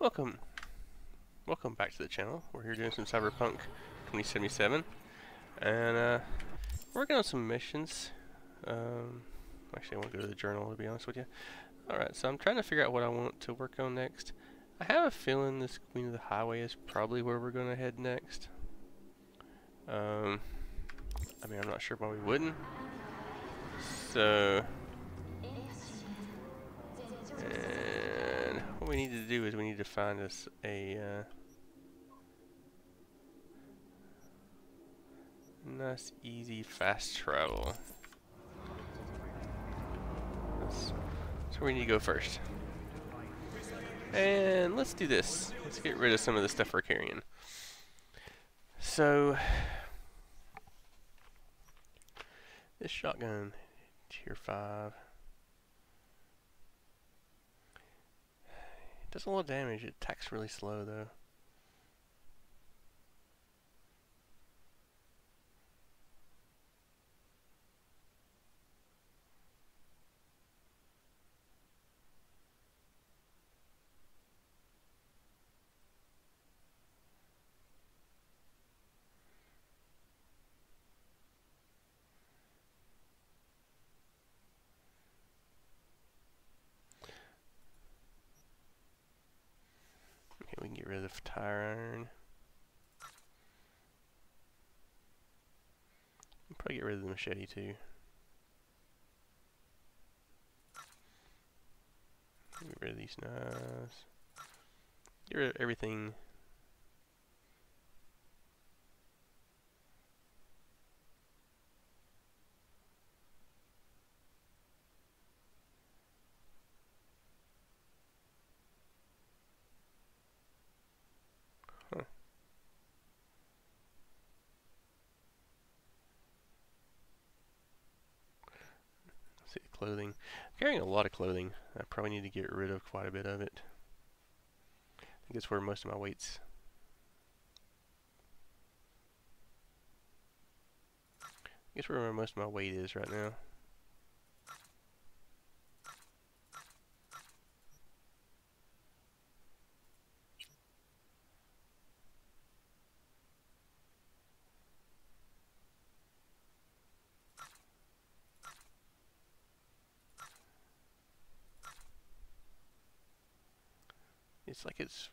Welcome. Welcome back to the channel. We're here doing some Cyberpunk 2077. And, uh, working on some missions. Um, actually, I won't go to the journal, to be honest with you. Alright, so I'm trying to figure out what I want to work on next. I have a feeling this Queen of the Highway is probably where we're going to head next. Um, I mean, I'm not sure why we wouldn't. So, and what we need to do is we need to find us a uh, nice, easy, fast travel. That's, that's where we need to go first. And let's do this. Let's get rid of some of the stuff we're carrying. So, this shotgun, tier 5. Does a lot of damage. It attacks really slow though. Okay, we can iron. Probably get rid of the machete too. Get rid of these knives. Get rid of everything. Huh. Let's see, clothing. I'm carrying a lot of clothing. I probably need to get rid of quite a bit of it. I think that's where most of my weight's. I guess where most of my weight is right now. It's like it's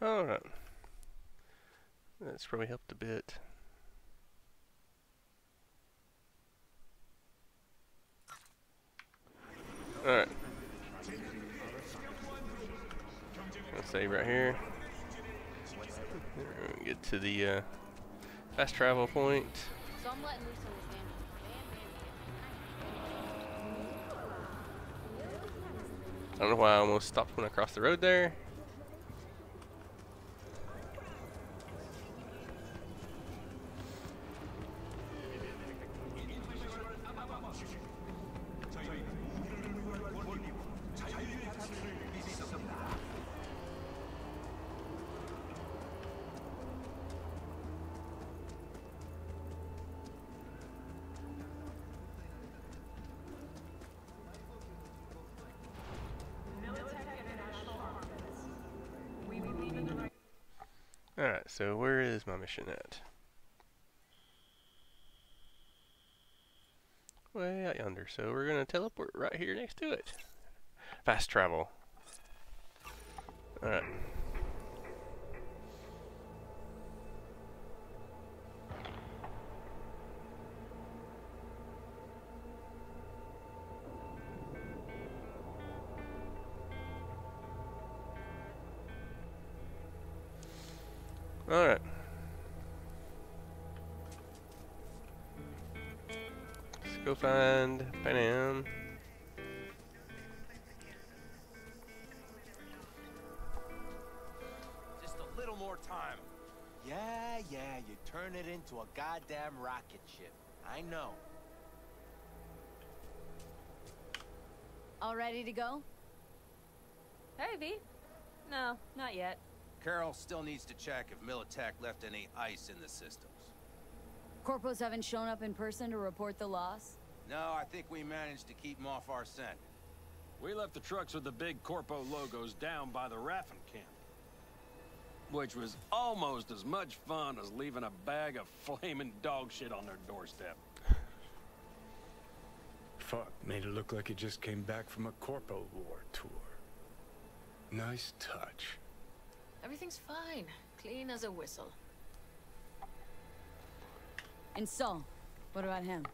Alright. That's probably helped a bit. Alright. Let's save right here. Get to the uh, fast travel point. I don't know why I almost stopped when I crossed the road there. Alright, so where is my mission at? Way out yonder, so we're gonna teleport right here next to it. Fast travel. Alright. Alright. Let's go find Panam. Just a little more time. Yeah, yeah, you turn it into a goddamn rocket ship. I know. All ready to go? Hey, V. No, not yet. Carol still needs to check if Militech left any ice in the systems. Corpos haven't shown up in person to report the loss? No, I think we managed to keep them off our scent. We left the trucks with the big Corpo logos down by the Raffen camp. Which was almost as much fun as leaving a bag of flaming dog shit on their doorstep. Fuck, made it look like it just came back from a Corpo War tour. Nice touch. Everything's fine. Clean as a whistle. And Saul, what about him?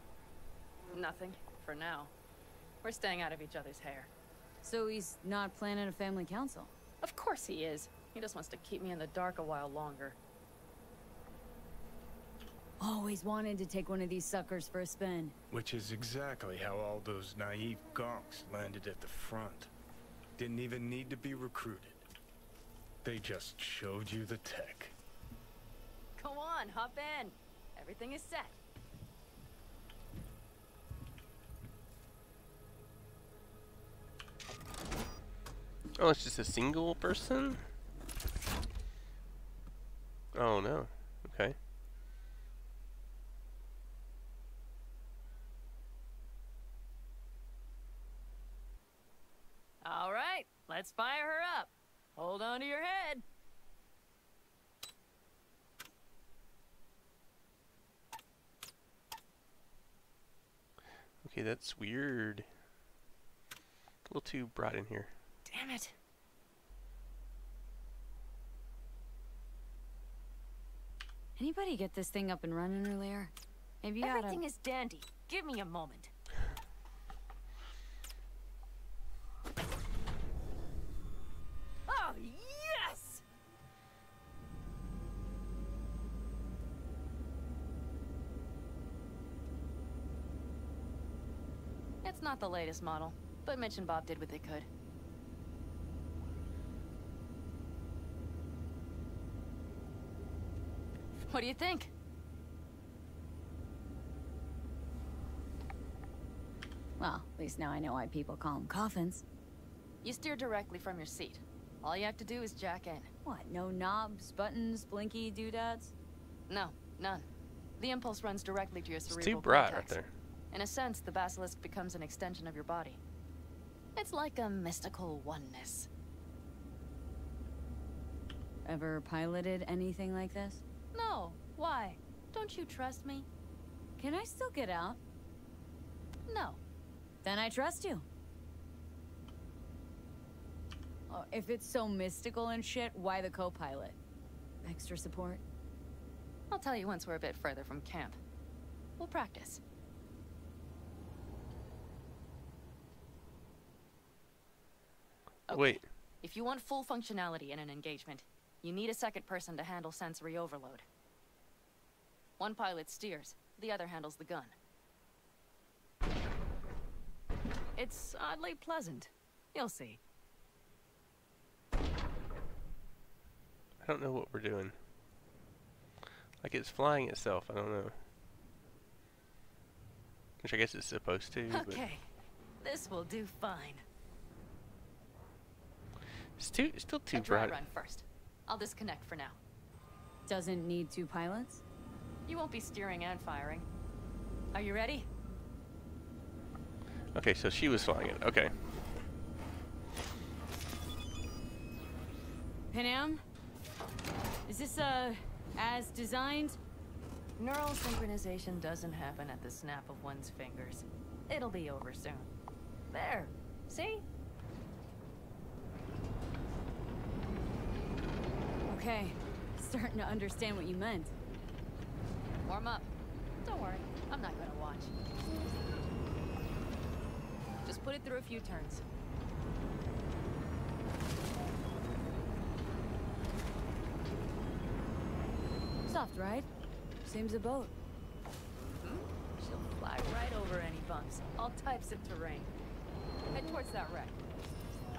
Nothing, for now. We're staying out of each other's hair. So he's not planning a family council? Of course he is. He just wants to keep me in the dark a while longer. Always wanted to take one of these suckers for a spin. Which is exactly how all those naive gonks landed at the front. Didn't even need to be recruited. They just showed you the tech. Go on, hop in. Everything is set. Oh, it's just a single person? Oh no. Okay. All right, let's fire her up. Hold on to your head. Okay, that's weird. A little too bright in here. Damn it. Anybody get this thing up and running earlier? Maybe you oughta- Everything is dandy. Give me a moment. Oh, yes! It's not the latest model, but Mitch and Bob did what they could. What do you think? Well, at least now I know why people call them coffins. You steer directly from your seat. All you have to do is jack in. What, no knobs, buttons, blinky doodads? No, none. The impulse runs directly to your It's cerebral too bright right cortex. there. In a sense, the basilisk becomes an extension of your body. It's like a mystical oneness. Ever piloted anything like this? No, why? Don't you trust me? Can I still get out? No. Then I trust you. Oh, if it's so mystical and shit, why the co-pilot? Extra support? I'll tell you once we're a bit further from camp. We'll practice. Okay. Wait. If you want full functionality in an engagement, you need a second person to handle sensory overload. One pilot steers, the other handles the gun. It's oddly pleasant. You'll see. I don't know what we're doing. Like it's flying itself, I don't know. Which I guess it's supposed to, but Okay. This will do fine. It's too it's still too a dry bright. run first. I'll disconnect for now. Doesn't need two pilots? You won't be steering and firing. Are you ready? Okay, so she was flying it. Okay. Panam? Is this, uh, as designed? Neural synchronization doesn't happen at the snap of one's fingers. It'll be over soon. There. See? Okay. Starting to understand what you meant. Warm up. Don't worry. I'm not gonna watch. Just put it through a few turns. Soft ride. Seems a boat. Hmm? She'll fly right over any bumps, all types of terrain. Head towards that wreck.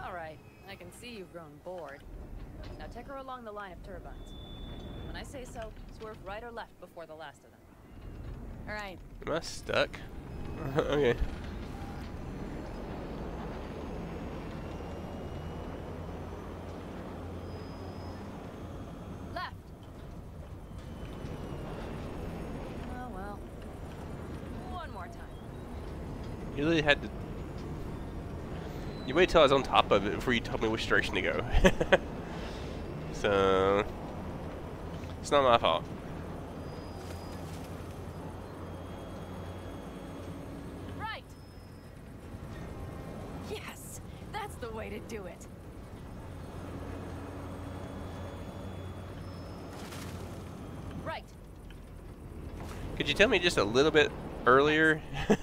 All right, I can see you've grown bored. Now take her along the line of turbines. When I say so, swerve right or left before the last of them. All right. Am I stuck? okay. Left! Oh well. One more time. You really had to. You waited till I was on top of it before you told me which direction to go. so. It's not my fault. Right! Yes! That's the way to do it. Right. Could you tell me just a little bit earlier?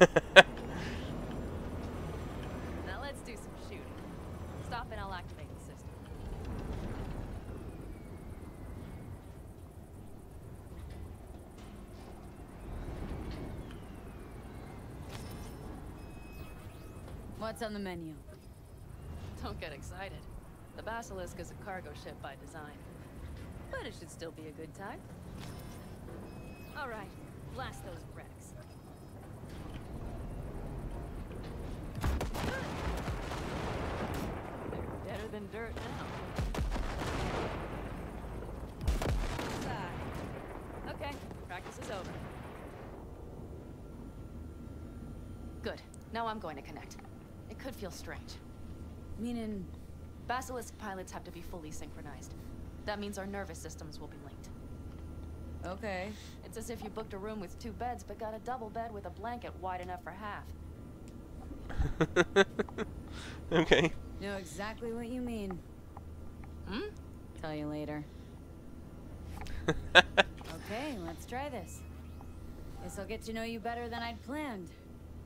Now let's do some shooting. Stop and I'll activate the system. What's on the menu? Don't get excited. The Basilisk is a cargo ship by design. But it should still be a good time. Alright, blast those wrecks. They're deader than dirt now. Okay, practice is over. Good. Now I'm going to connect. It could feel strange. Meaning, Basilisk pilots have to be fully synchronized. That means our nervous systems will be linked. okay. It's as if you booked a room with two beds, but got a double bed with a blanket wide enough for half. okay. Know exactly what you mean. Hmm? Tell you later. Okay, let's try this. Guess I'll get to know you better than I'd planned.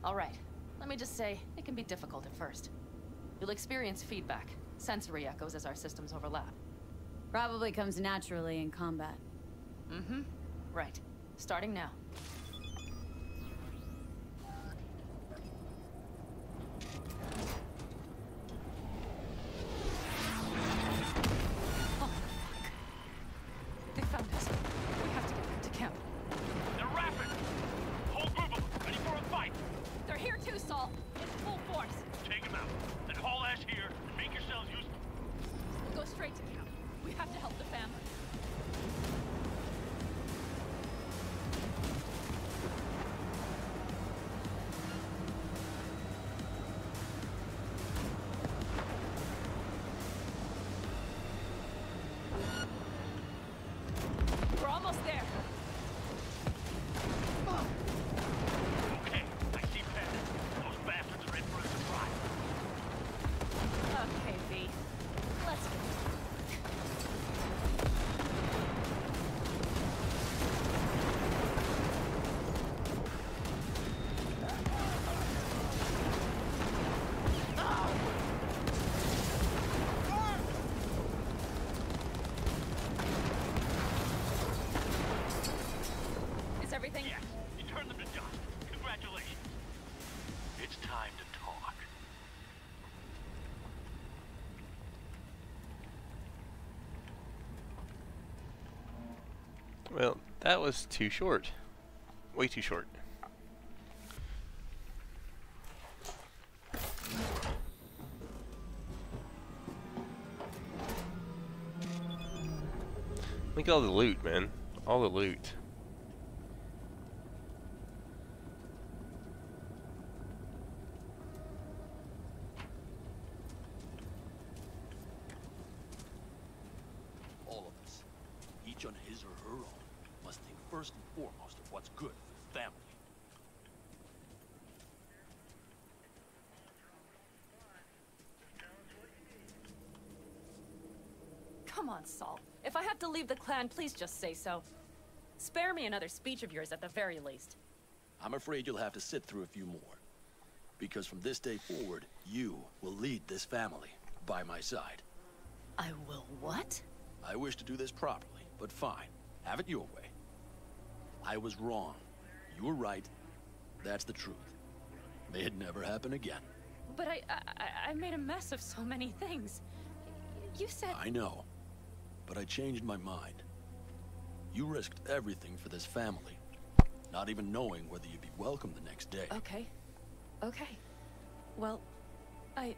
All right. Let me just say, it can be difficult at first. You'll experience feedback, sensory echoes as our systems overlap. Probably comes naturally in combat. Mm-hmm. Right. Starting now. That was too short. Way too short. Look at all the loot, man. All the loot. All of us, each on his or her own, must think first and foremost of what's good for the family. Come on, Saul. If I have to leave the clan, please just say so. Spare me another speech of yours at the very least. I'm afraid you'll have to sit through a few more. Because from this day forward, you will lead this family by my side. I will what? I wish to do this properly, but fine. Have it your way. I was wrong. You were right. That's the truth. May it never happen again. But I, I, I made a mess of so many things. You said. I know. But I changed my mind. You risked everything for this family. Not even knowing whether you'd be welcome the next day. Okay. Okay. Well, I.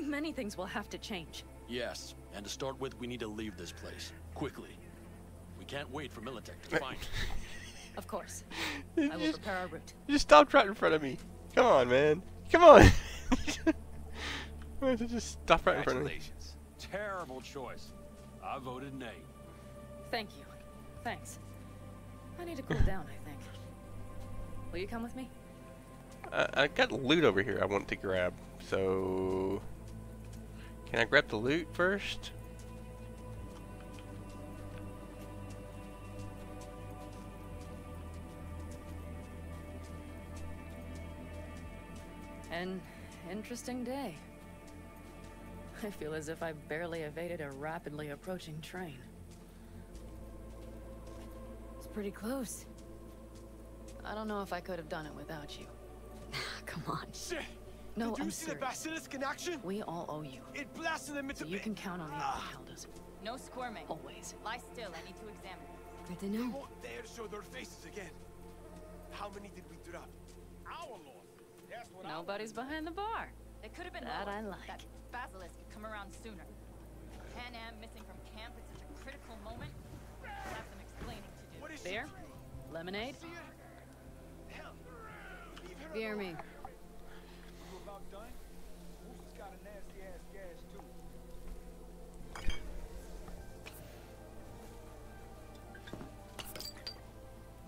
Many things will have to change. Yes, and to start with, we need to leave this place. Quickly. We can't wait for Militech to find us. Of course. I will prepare our route. You just stopped right in front of me. Come on, man. Come on. Why just stop right in front of me? Congratulations. Terrible choice. I voted nay. Thank you. Thanks. I need to cool down, I think. Will you come with me? I, I got loot over here I want to grab. So, can I grab the loot first? An interesting day. I feel as if I barely evaded a rapidly approaching train. It's pretty close. I don't know if I could have done it without you. Come on. Shit! No, Did you I'm see the serious. basilisk in action? We all owe you. It blasted them into So you can count on me if Ah. you. No squirming. Always. Lie still. I need to examine this. Good to They know. won't dare show their faces again. How many did we drop? Our Lord. That's what I Nobody's behind the bar. They could have been That lower. I like. That basilisk could come around sooner. Panam missing from camp at such a critical moment. I'll have some explaining to do. What is Beer? Lemonade? she? Hell. Leave her Fear alone. me. You about done? Moose got a nasty ass gas too.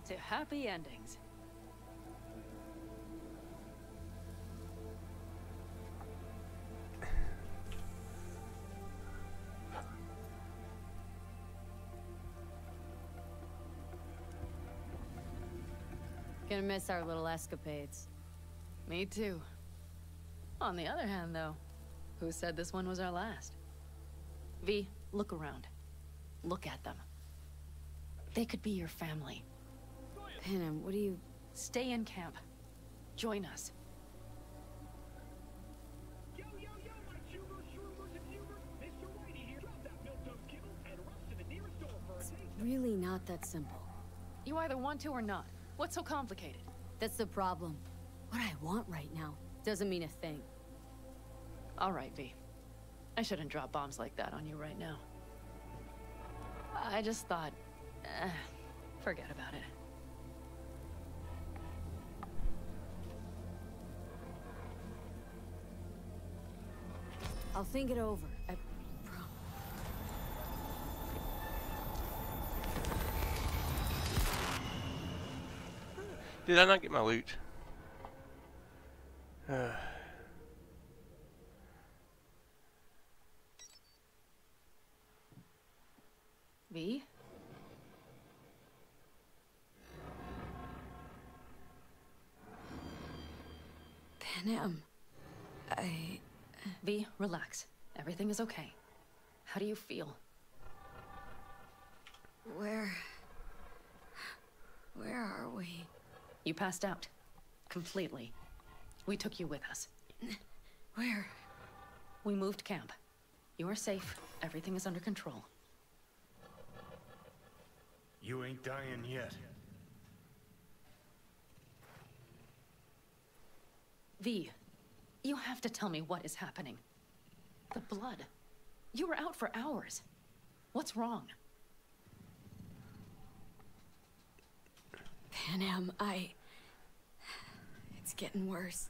To happy endings. Gonna miss our little escapades. Me too. On the other hand, though, who said this one was our last? V, look around. Look at them. They could be your family. Panam, what do you... Stay in camp. Join us. Yo, yo, yo, my shooters, shroomers, and viewers. Mr. Whitey here. Drop that milk kibble and rush to the nearest store for a taste. Really not that simple. You either want to or not. What's so complicated? That's the problem. What I want right now doesn't mean a thing. All right, V. I shouldn't drop bombs like that on you right now. I just thought, eh, forget about it. I'll think it over. I Did I not get my loot? Uh, V? Panam. I... V, relax. Everything is okay. How do you feel? Where... Where are we? You passed out. Completely. We took you with us. Where? We moved camp. You are safe. Everything is under control. You ain't dying yet. V, you have to tell me what is happening. The blood. You were out for hours. What's wrong? Panam, I... It's getting worse.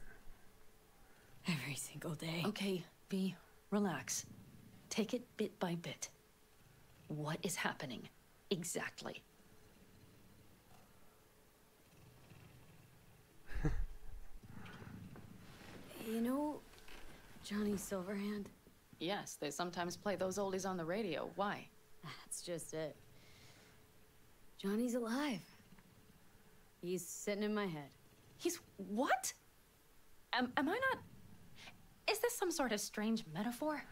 Every single day. Okay, V, relax. Take it bit by bit. What is happening? Exactly. You know Johnny Silverhand? Yes, they sometimes play those oldies on the radio. Why? That's just it. Johnny's alive. He's sitting in my head. He's what? Am, am I not. Is this some sort of strange metaphor?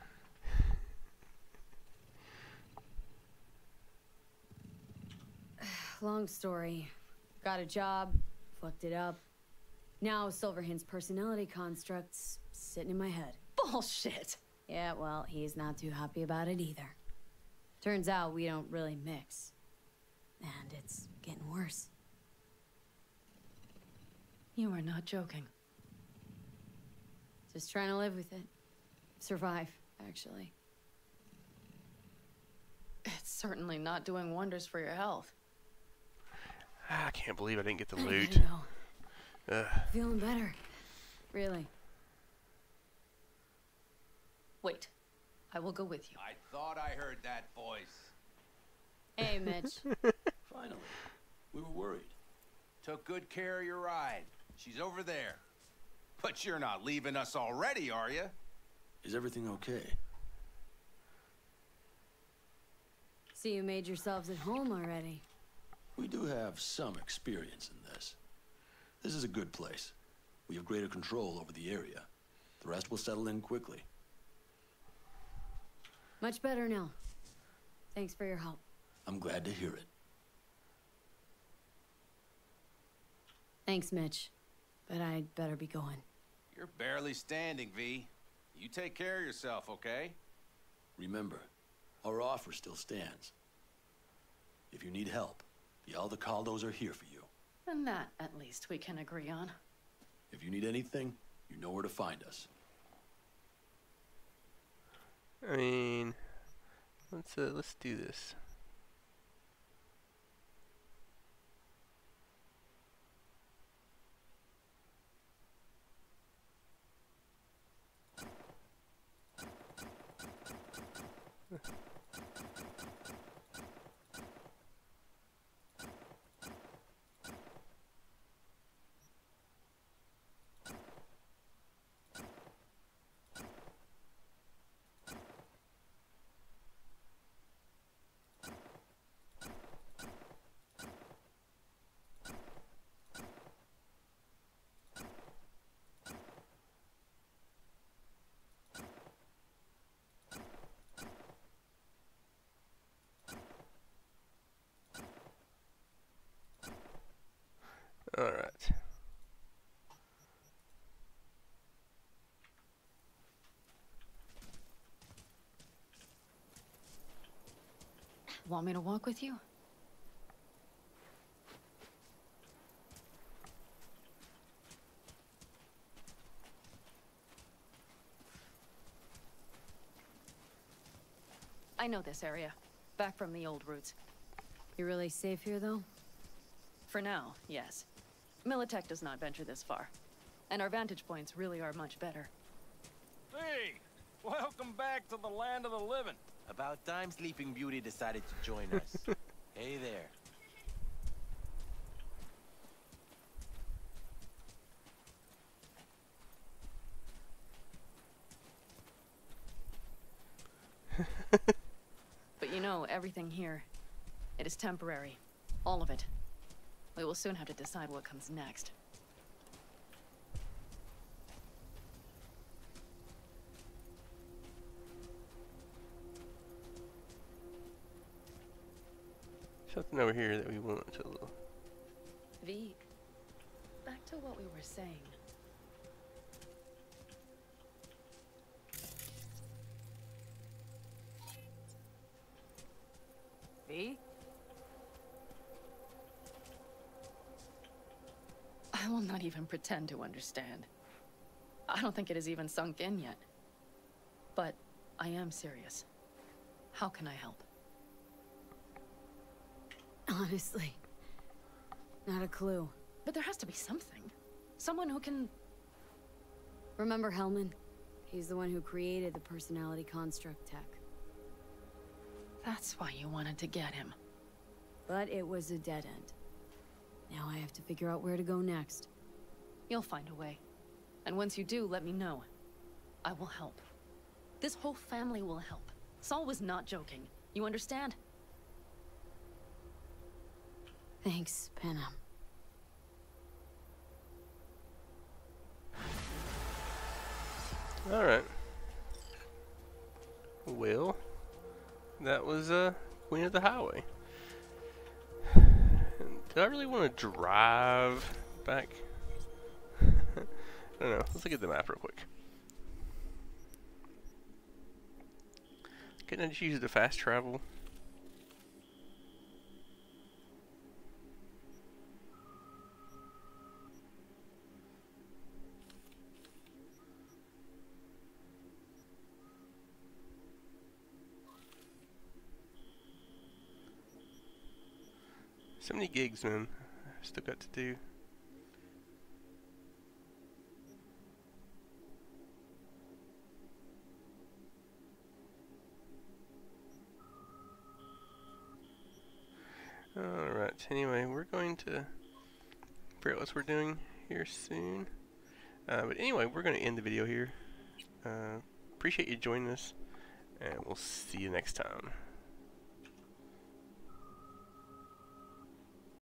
Long story. Got a job, fucked it up. Now Silverhand's personality construct's sitting in my head. Bullshit. Yeah, well, he's not too happy about it either. Turns out we don't really mix. And it's getting worse. You are not joking. Just trying to live with it. Survive, actually. It's certainly not doing wonders for your health. Ah, I can't believe I didn't get the I loot. know. Ugh. Feeling better. Really. Wait. I will go with you. I thought I heard that voice. Hey, Mitch. Finally. We were worried. Took good care of your ride. She's over there. But you're not leaving us already, are you? Is everything okay? See, you made yourselves at home already. We do have some experience in this. This is a good place. We have greater control over the area. The rest will settle in quickly. Much better now. Thanks for your help. I'm glad to hear it. Thanks, Mitch. But I'd better be going. You're barely standing, V. You take care of yourself, okay? Remember, our offer still stands. If you need help, the Aldecaldos are here for you. And that, at least, we can agree on. If you need anything, you know where to find us. I mean, let's uh, let's do this. All right. Want me to walk with you? I know this area. Back from the old routes. You're really safe here, though? For now, yes. Militech does not venture this far. And our vantage points really are much better. Hey, welcome back to the land of the living. About time Sleeping Beauty decided to join us. hey there. But you know, everything here, it is temporary. All of it. We will soon have to decide what comes next. Something over here that we want to. look. V, back to what we were saying. V? I will not even pretend to understand. I don't think it has even sunk in yet. But I am serious. How can I help? Honestly. Not a clue. But there has to be something. Someone who can... Remember Hellman? He's the one who created the personality construct tech. That's why you wanted to get him. But it was a dead end. Now I have to figure out where to go next. You'll find a way. And once you do, let me know. I will help. This whole family will help. Saul was not joking. You understand? Thanks, Panam. All right. Well, that was uh Queen of the Highway. Do I really want to drive back? I don't know. Let's look at the map real quick. Can I just use the fast travel? So many gigs, man. Still got to do. Alright, anyway, we're going to figure out what we're doing here soon. Uh, but anyway, we're going to end the video here. Uh, appreciate you joining us, and we'll see you next time.